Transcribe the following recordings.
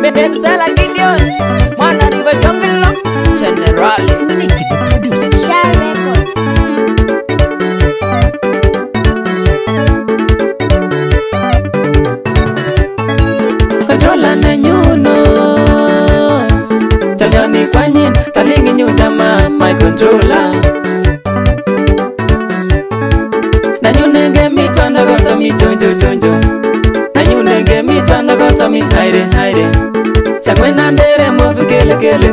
Bebezala Gideon, Mwana River Jungle, General Unique the Producer. Controller. Now you're gonna get me turned on, so me turn, turn, turn, turn. chakwenda ndere mofikelekele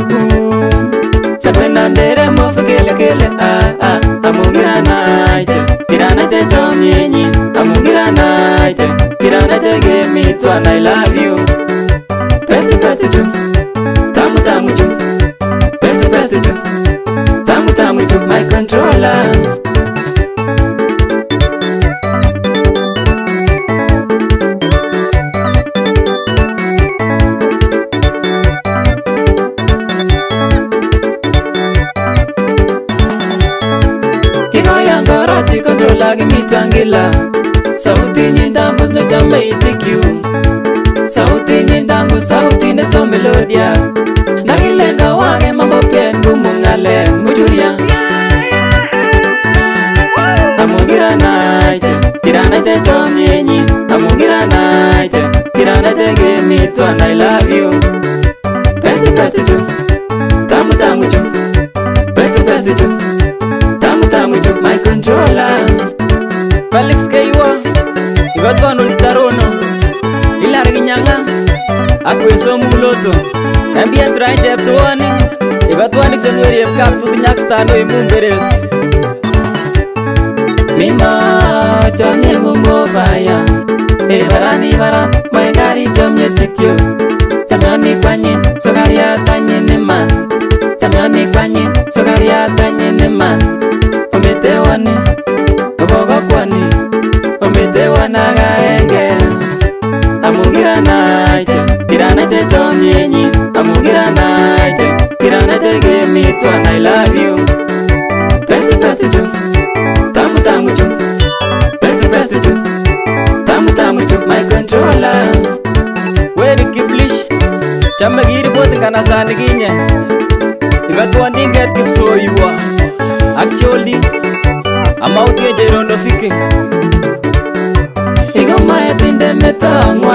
chakwenda mm. ndere mofikelekele amugiranaje ah, ah. kiranaje chomyenyi amugiranaje kiranaje gemitwa nailavyu pestipestiju tangela sautine ndangu snetamaitikiu sautine ndangu sautine so melodias nakilenga wange mabapendu mungale mujuria amugira nate iranate comienyi amugira nae felix keiwa ikotkon olitarono ilar kinyanga akwesomuloto mbs rain cheptuoni ikotwanik chenweriep kaptutinyak stano imumberes mima chomie ngumofaya ibarani barat maingarik chomie tikyo kiranaite kiranaite chamyenyi amu kiranaite kiranaite kemitwan i love you best best jo tamu tamu jo best best jo tamu tamu jo my controller weni kiblish chama giri bot kana saniginye igatwa ninget kipsoiwa actually amautie jerondo fike igamaetinde metangwa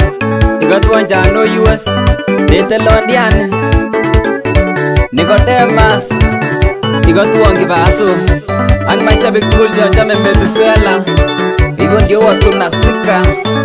nikotwon chano us netelondian nikodemas nikotwon kibasu ak mashabik tugul chochome metusela ibundiowotunasika